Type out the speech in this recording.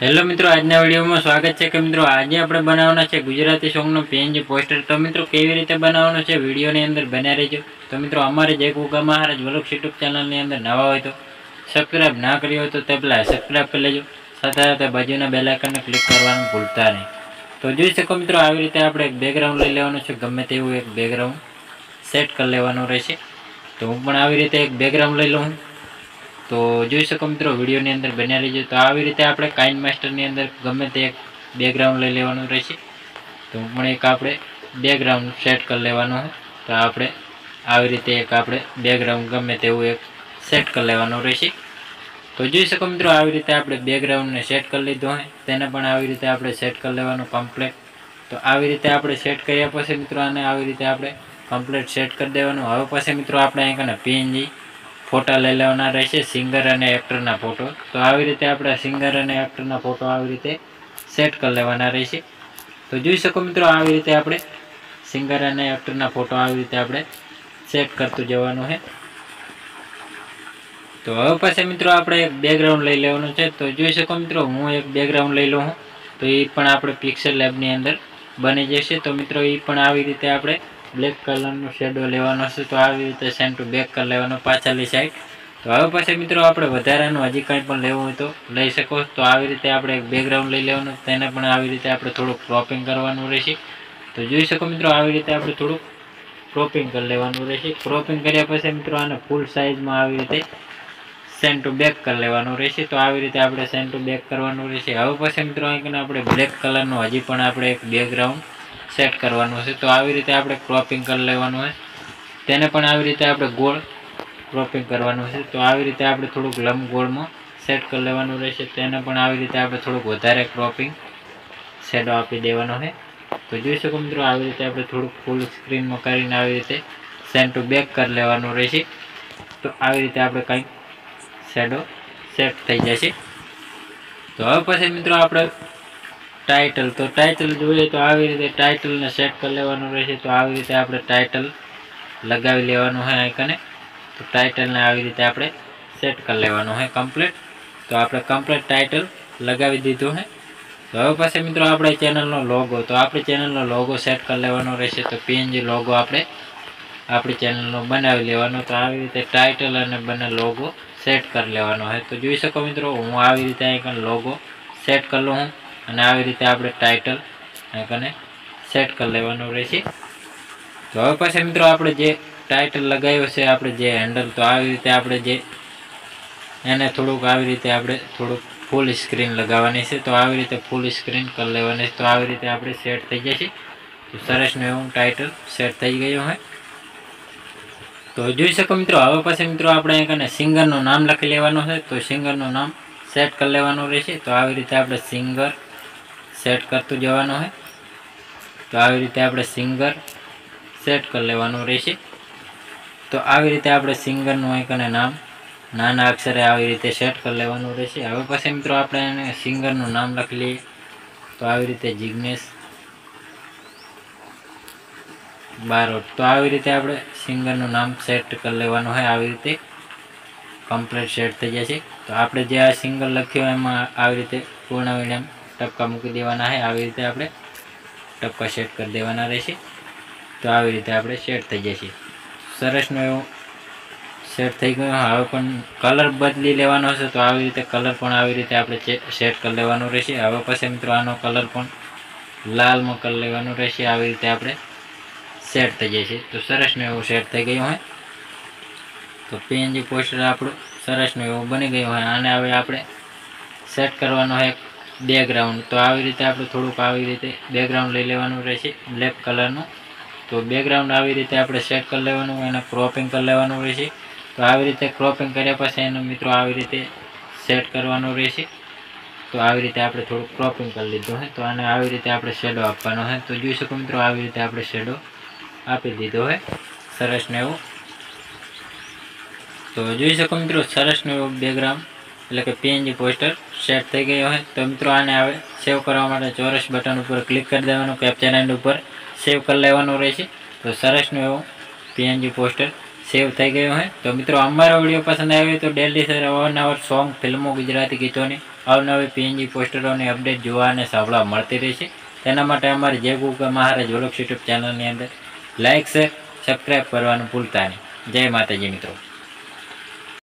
Hello મિત્રો, આજના વિડીયોમાં સ્વાગત છે કે મિત્રો, આજે આપણે બનાવવાના છે ગુજરાતી સોંગનો પીએનજી પોસ્ટર. તો મિત્રો, કેવી રીતે બનાવવાનો છે વિડીયોની અંદર બન્યા રહેજો. તો મિત્રો, અમારે જય ગુગા મહારાજ વલુક્ષ યુટ્યુબ ચેનલની અંદર નવા હોય તો સબસ્ક્રાઈબ ના કર્યો હોય તો તે પહેલાં સબસ્ક્રાઈબ કરી લેજો. સાથે સાથે બાજુના બેલાઇકનને ક્લિક કરવાનું ભૂલતા નહીં. તો જોઈ શકો મિત્રો, આવી રીતે આપણે એક બેકગ્રાઉન્ડ લઈ લેવાનું છે. ગમે તેવું એક બેકગ્રાઉન્ડ સેટ કરી લેવાનું રહેશે. તો હું પણ આવી રીતે એક બેકગ્રાઉન્ડ લઈ લઉં. તો જોઈ શકો મિત્રો, વિડીયોની અંદર બન્યા રહીજો. તો આવી રીતે આપણે કાઇન માસ્ટરની અંદર ગમે તે એક બેકગ્રાઉન્ડ લઈ લેવાનું રહેશે. તો પણ એક આપણે બેકગ્રાઉન્ડ સેટ કરી લેવાનું હોય તો આપણે આવી રીતે એક આપણે બેકગ્રાઉન્ડ ગમે તેવું એક સેટ કરી લેવાનું રહેશે. તો જોઈ શકો મિત્રો, આવી રીતે આપણે બેકગ્રાઉન્ડને સેટ કરી લીધું હોય તેને પણ આવી રીતે આપણે સેટ કરી લેવાનું કમ્પ્લેટ તો આવી રીતે આપણે સેટ કર્યા પછી મિત્રો, આને આવી રીતે આપણે કમ્પ્લેટ સેટ કરી દેવાનું. હવે પછી મિત્રો, આપણે અહીં કને પીએનજી ફોટા લઈ લેવાના રહેશે સિંગર અને એક્ટરના ફોટો તો આવી રીતે આપણે સિંગર અને એક્ટરના ફોટો આવી રીતે સેટ કરી લેવાના રહેશે. તો જોઈ શકો મિત્રો, આવી રીતે આપણે સિંગર અને એક્ટરના ફોટો આવી રીતે આપણે સેટ કરતું જવાનું છે. તો હવે પછી મિત્રો આપણે એક બેકગ્રાઉન્ડ લઈ લેવાનું છે. તો જોઈ શકો મિત્રો, હું એક બેકગ્રાઉન્ડ લઈ લઉં તો એ પણ આપણે પિક્સર લેબની અંદર બની જશે. તો મિત્રો એ પણ આવી રીતે આપણે બ્લેક કલરનો શેડો લેવાનો છે, તો આવી રીતે સેમ ટુ બેક કરી લેવાનો પાછળની સાઈડ તો હવે પછી મિત્રો આપણે વધારાનું હજી કંઈ પણ લેવું હોય તો લઈ શકો. તો આવી રીતે આપણે એક બેકગ્રાઉન્ડ લઈ લેવાનું, તેને પણ આવી રીતે આપણે થોડુંક ક્રોપિંગ કરવાનું રહેશે. તો જોઈ શકો મિત્રો આવી રીતે આપણે થોડુંક ક્રોપિંગ કરી લેવાનું રહેશે. ક્રોપિંગ કર્યા પછી મિત્રો આને ફૂલ સાઇઝમાં આવી રીતે સેન્ટ ટુ બેક કરી લેવાનું રહેશે. તો આવી રીતે આપણે સેન્ટ ટુ બેક કરવાનું રહેશે. હવે પછી મિત્રો અહીં આપણે બ્લેક કલરનું હજી પણ આપણે એક બેકગ્રાઉન્ડ સેટ કરવાનું છે. તો આવી રીતે આપણે ક્રોપિંગ કરી લેવાનું હોય. તેને પણ આવી રીતે આપણે ગોળ ક્રોપિંગ કરવાનું છે. તો આવી રીતે આપણે થોડુંક લંબ ગોળમાં સેટ કરી લેવાનું રહેશે. તેને પણ આવી રીતે આપણે થોડુંક વધારે ક્રોપિંગ શેડો આપી દેવાનો છે. તો જોઈ શકો મિત્રો, આવી રીતે આપણે થોડુંક ફૂલ સ્ક્રીનમાં કરીને આવી રીતે સેન્ટ ટુ બેક કરી લેવાનું રહેશે. તો આવી રીતે આપણે કંઈક શેડો સેટ થઈ જશે. તો હવે પછી મિત્રો, આપણે ટાઇટલ તો ટાઇટલ જોઈએ તો આવી રીતે ટાઇટલને સેટ કરી લેવાનું રહેશે. તો આવી રીતે આપણે ટાઇટલ લગાવી લેવાનું હોય આઈકને તો ટાઇટલને આવી રીતે આપણે સેટ કરી લેવાનું હોય કમ્પ્લીટ તો આપણે કમ્પ્લીટ ટાઇટલ લગાવી દીધું હે. તો હવે પછી મિત્રો આપણે ચેનલનો લોગો તો આપણી ચેનલનો લોગો સેટ કરી લેવાનો રહેશે. તો પીએનજી લોગો આપણે આપણી ચેનલનો બનાવી લેવાનો. તો આવી રીતે ટાઇટલ અને બંને લોગો સેટ કરી લેવાનો હોય તો જોઈ શકો મિત્રો, હું આવી રીતે અહીં લોગો સેટ કરી લઉં હું. અને આવી રીતે આપણે ટાઇટલ કને સેટ કરી લેવાનું રહેશે. તો હવે પછી મિત્રો આપણે જે ટાઇટલ લગાવ્યો છે, આપણે જે હેન્ડલ તો આવી રીતે આપણે જે એને થોડુંક આવી રીતે આપણે થોડુંક ફૂલ સ્ક્રીન લગાવવાની છે. તો આવી રીતે ફૂલ સ્ક્રીન કરી લેવાની છે. તો આવી રીતે આપણે સેટ થઈ જશે. તો સરસનું એવું ટાઇટલ સેટ થઈ ગયું હોય તો જોઈ શકો મિત્રો, હવે પછી મિત્રો આપણે કને સિંગરનું નામ લખી લેવાનું છે. તો સિંગરનું નામ સેટ કરી લેવાનું રહેશે. તો આવી રીતે આપણે સિંગર સેટ કરતું જવાનું હોય, તો આવી રીતે આપણે સિંગર સેટ કરી લેવાનું રહેશે. તો આવી રીતે આપણે સિંગરનું એકને નામ, નાના અક્ષરે આવી રીતે સેટ કરી લેવાનું રહેશે. હવે પછી મિત્રો આપણે એને સિંગરનું નામ લખી લઈએ. તો આવી રીતે જિગ્નેશ બારોટ. તો આવી રીતે આપણે સિંગરનું નામ સેટ કરી લેવાનું હોય, આવી રીતે કમ્પ્લીટ સેટ થઈ જશે. તો આપણે જે આ સિંગર લખ્યું એમાં આવી રીતે પૂર્ણ વિરામ ટપકા મૂકી દેવાના છે. આવી રીતે આપણે ટપકા સેટ કરી દેવાના રહેશે. તો આવી રીતે આપણે સેટ થઈ જશે. સરસનો એવું સેટ થઈ ગયો. હવે પણ કલર બદલી લેવાનો હશે તો આવી રીતે કલર પણ આવી રીતે આપણે સેટ કરી લેવાનું રહેશે. હવે પછી મિત્રો આનો કલર પણ લાલમાં કરી લેવાનો રહેશે. આવી રીતે આપણે સેટ થઈ જશે. તો સરસનું એવું સેટ થઈ ગયું હોય તો પીએનજી પોસ્ટર આપણું સરસનું એવું બની ગયું હોય અને હવે આપણે સેટ કરવાનો હોય બેકગ્રાઉન્ડ તો આવી રીતે આપણે થોડુંક આવી રીતે બેકગ્રાઉન્ડ લઈ લેવાનું રહેશે બ્લેક કલરનું તો બેકગ્રાઉન્ડ આવી રીતે આપણે સેટ કરી લેવાનું, એને ક્રોપિંગ કરી લેવાનું રહેશે. તો આવી રીતે ક્રોપિંગ કર્યા પછી એનું મિત્રો આવી રીતે સેટ કરવાનું રહેશે. તો આવી રીતે આપણે થોડુંક ક્રોપિંગ કરી લીધું હોય તો આને આવી રીતે આપણે શેડો આપવાનો હોય તો જોઈ શકો મિત્રો, આવી રીતે આપણે શેડો આપી દીધો હોય સરસને એવું. તો જોઈ શકો મિત્રો ને એવું બેકગ્રાઉન્ડ એટલે કે પીએનજી પોસ્ટર સેટ થઈ ગયો હોય. તો મિત્રો આને હવે સેવ કરવા માટે ચોરસ બટન ઉપર ક્લિક કરી દેવાનું કેપ્ચર એન્ડ ઉપર સેવ કરી લેવાનું રહેશે. તો સરસનું એવું પીએનજી પોસ્ટર સેવ થઈ ગયો હોય. તો મિત્રો અમારો વીડિયો પસંદ આવ્યો તો ડેલી સર અવારનવાર સોંગ ફિલ્મો, ગુજરાતી ગીતોની અવનવી પીએનજી પોસ્ટરોની અપડેટ જોવા અને સાંભળવા મળતી રહેશે. તેના માટે અમારી જય ગુગા મહારાજ વલોક્સ યુટ્યુબ ચેનલની અંદર લાઇક શેર સબસ્ક્રાઈબ કરવાનું ભૂલતા નહીં. જય માતાજી મિત્રો.